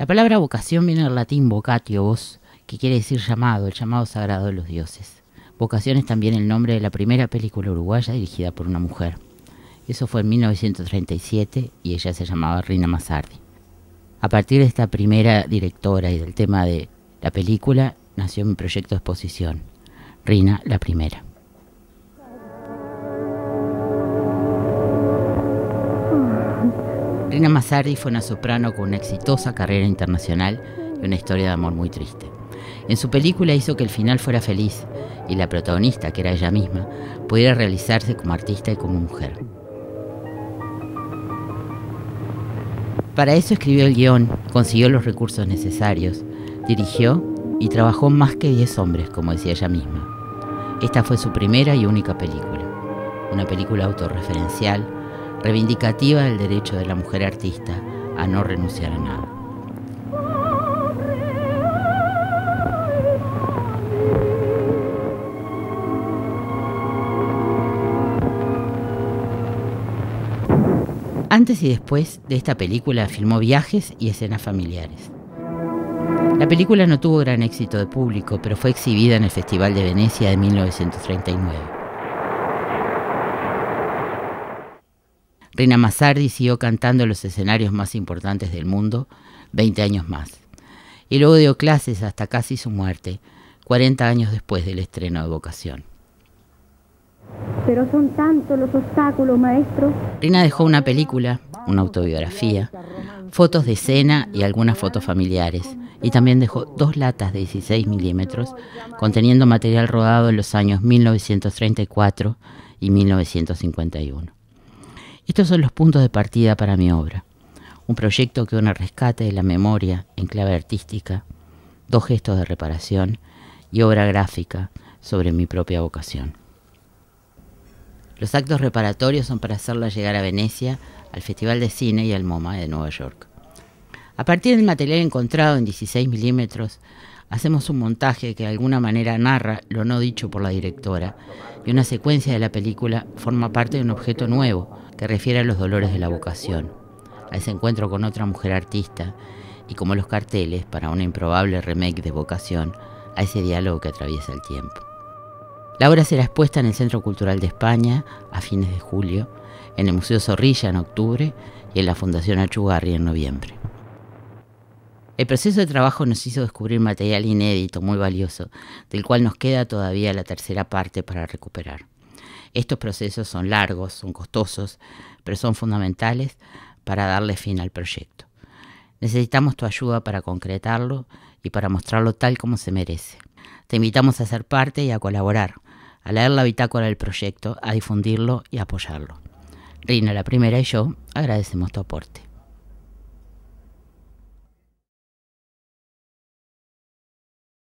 La palabra vocación viene del latín vocatio, voz, que quiere decir llamado, el llamado sagrado de los dioses. Vocación es también el nombre de la primera película uruguaya dirigida por una mujer. Eso fue en 1937 y ella se llamaba Rina Massardi. A partir de esta primera directora y del tema de la película nació mi proyecto de exposición, Rina la Primera. Rina Massardi fue una soprano con una exitosa carrera internacional y una historia de amor muy triste. En su película hizo que el final fuera feliz y la protagonista, que era ella misma, pudiera realizarse como artista y como mujer. Para eso escribió el guion, consiguió los recursos necesarios, dirigió y trabajó más que 10 hombres, como decía ella misma. Esta fue su primera y única película, una película autorreferencial reivindicativa del derecho de la mujer artista a no renunciar a nada. Antes y después de esta película filmó viajes y escenas familiares. La película no tuvo gran éxito de público, pero fue exhibida en el Festival de Venecia de 1939. Rina Massardi siguió cantando en los escenarios más importantes del mundo 20 años más. Y luego dio clases hasta casi su muerte, 40 años después del estreno de Vocación. Pero son tantos los obstáculos, maestro. Rina dejó una película, una autobiografía, fotos de escena y algunas fotos familiares. Y también dejó dos latas de 16 milímetros conteniendo material rodado en los años 1934 y 1951. Estos son los puntos de partida para mi obra. Un proyecto que une rescate de la memoria en clave artística, dos gestos de reparación y obra gráfica sobre mi propia vocación. Los actos reparatorios son para hacerla llegar a Venecia, al Festival de Cine y al MoMA de Nueva York. A partir del material encontrado en 16 milímetros, hacemos un montaje que de alguna manera narra lo no dicho por la directora y una secuencia de la película forma parte de un objeto nuevo que refiere a los dolores de la vocación, a ese encuentro con otra mujer artista y como los carteles para una improbable remake de vocación, a ese diálogo que atraviesa el tiempo. La obra será expuesta en el Centro Cultural de España a fines de julio, en el Museo Zorrilla en octubre y en la Fundación Achugarri en noviembre. El proceso de trabajo nos hizo descubrir material inédito muy valioso, del cual nos queda todavía la tercera parte para recuperar. Estos procesos son largos, son costosos, pero son fundamentales para darle fin al proyecto. Necesitamos tu ayuda para concretarlo y para mostrarlo tal como se merece. Te invitamos a ser parte y a colaborar, a leer la bitácora del proyecto, a difundirlo y a apoyarlo. Rina la primera y yo agradecemos tu aporte.